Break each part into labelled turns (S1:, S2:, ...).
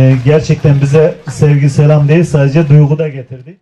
S1: Ee, gerçekten bize sevgi selam değil sadece duygu da getirdi.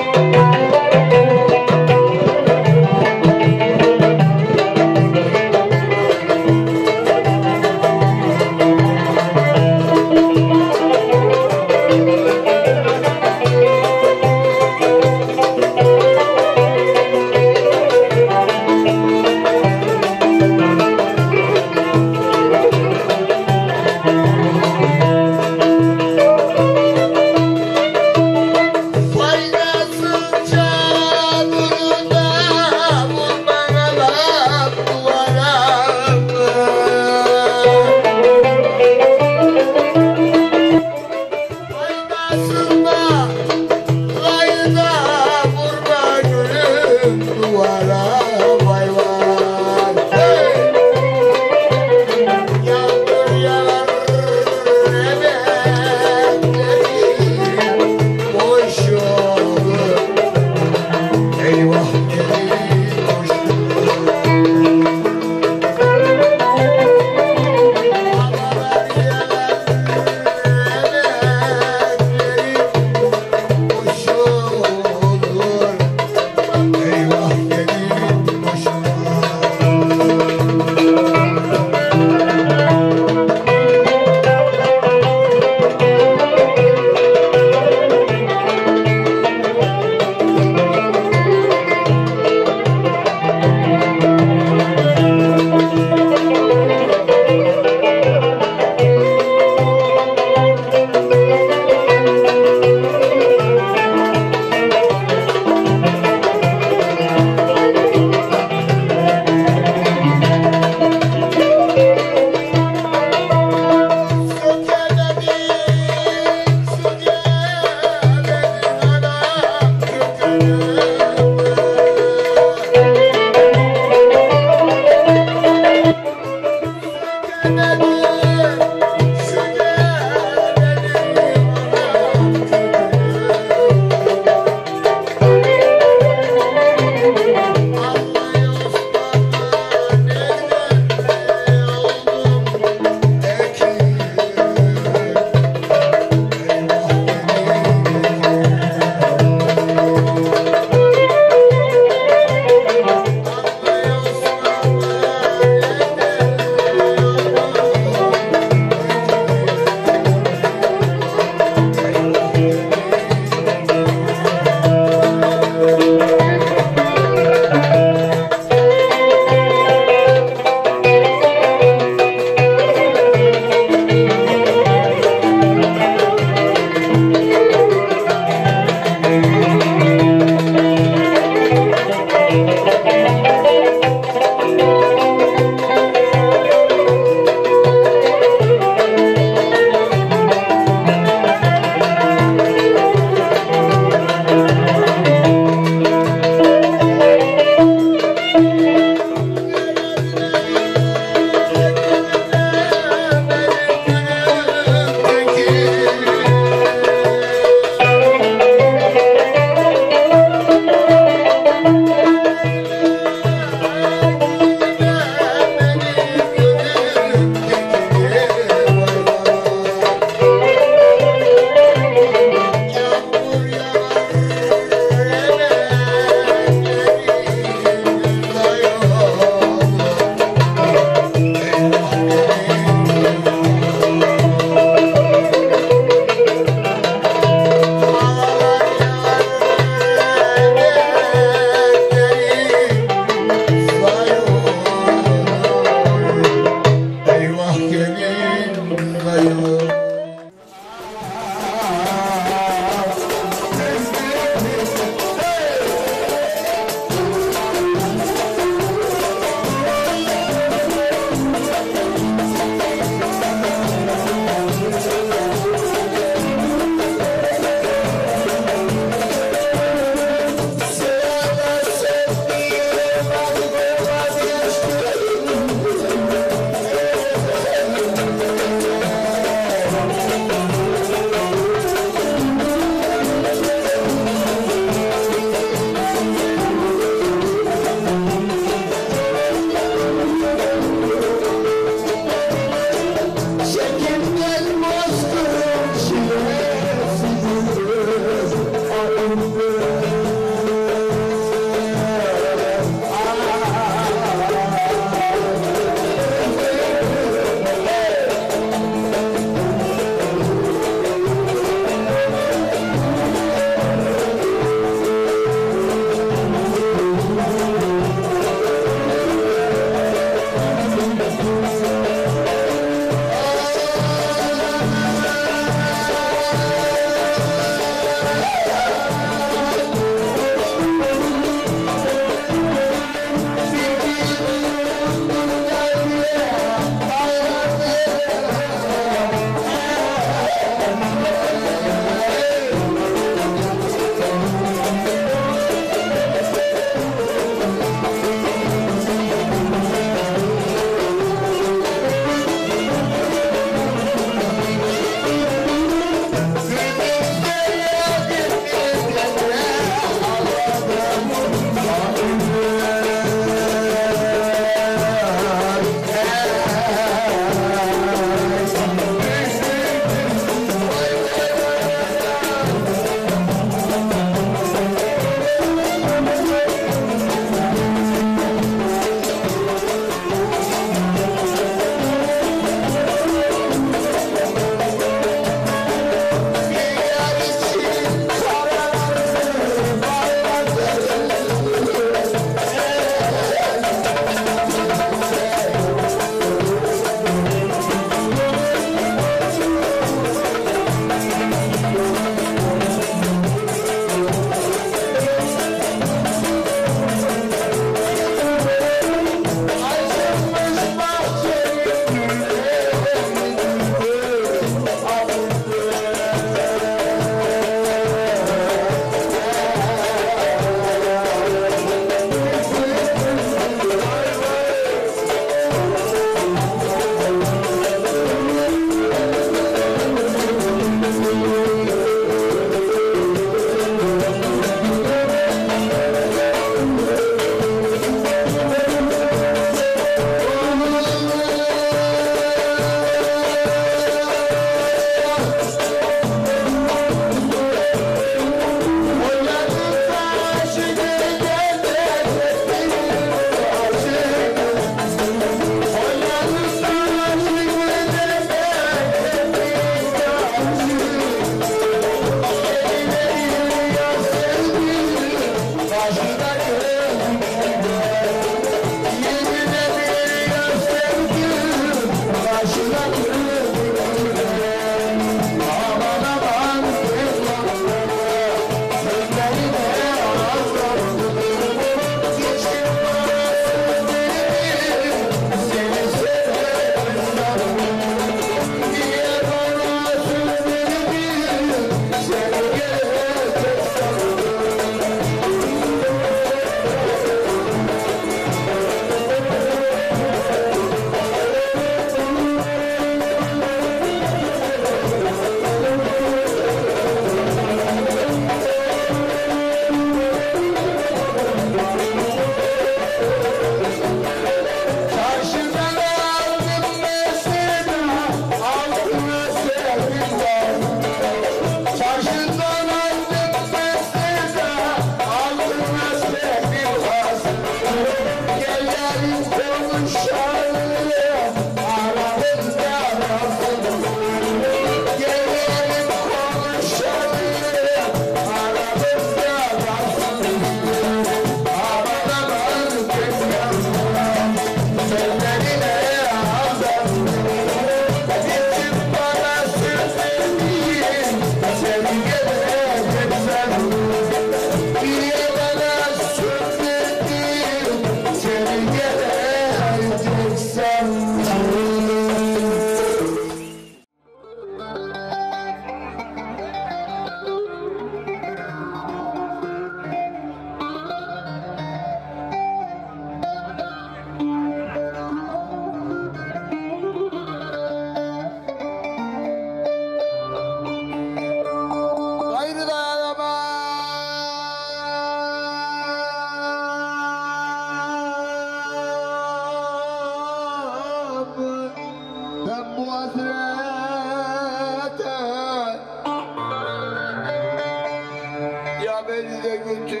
S1: Ya beni de götür.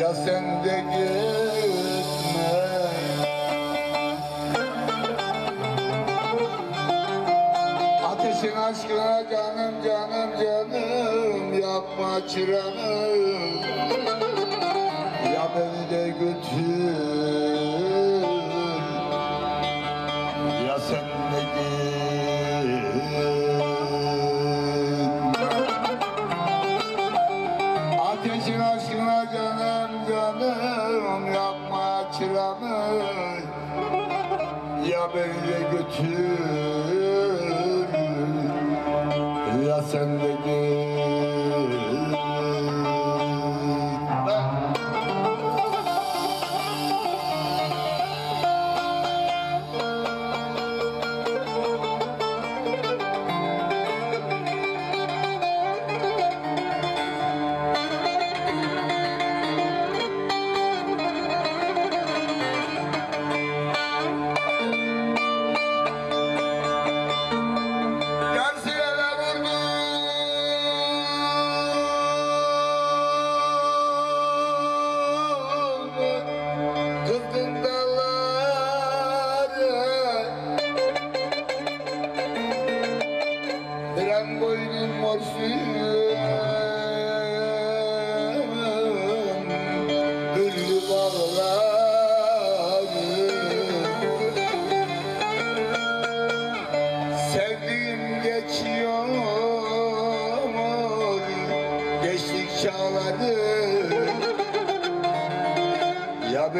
S1: Ya sen de gitme. Ateşin aşkına canım canım canım. Yapma çıranım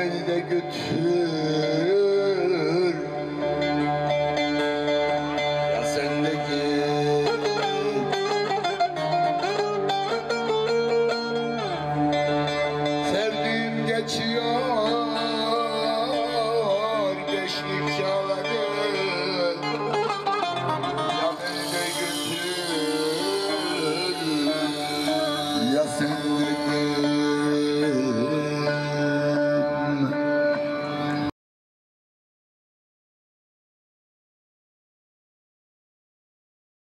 S1: beni de götür. Ya sen de git. Sevdiğim geçiyor